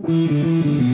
Mm-hmm.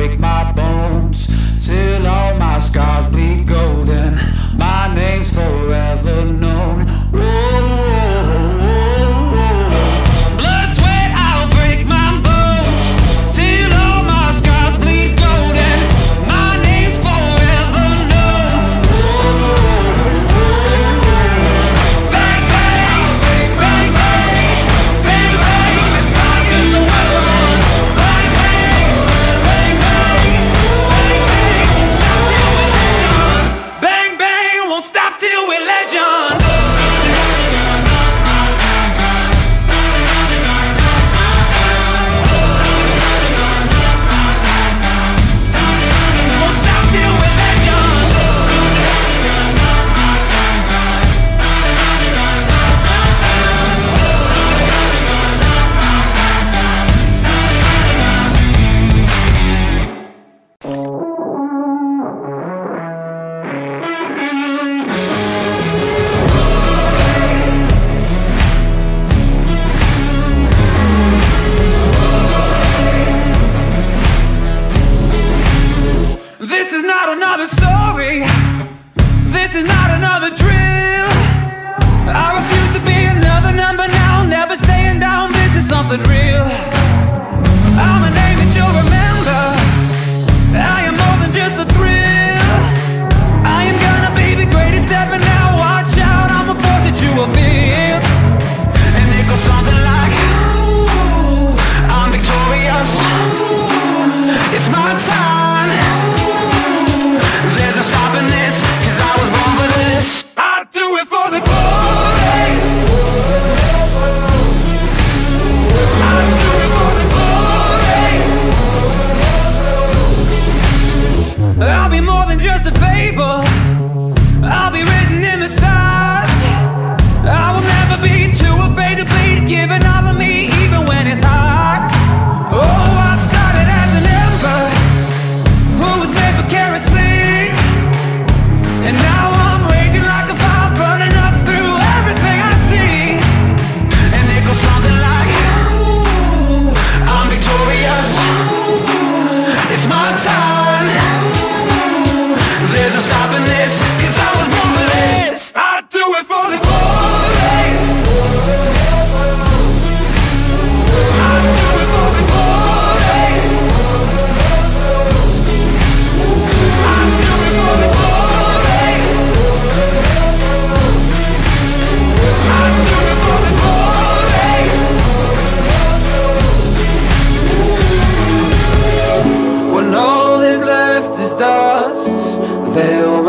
break my bones till all my scars bleed golden. My name's forever known. This is not another story. This is not another drill. I refuse to be another number now. Never staying down, this is something real. I'm a name that you'll remember. I am more than just a thrill. I am gonna be the greatest ever now. Watch out, I'm a force that you will feel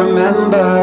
remember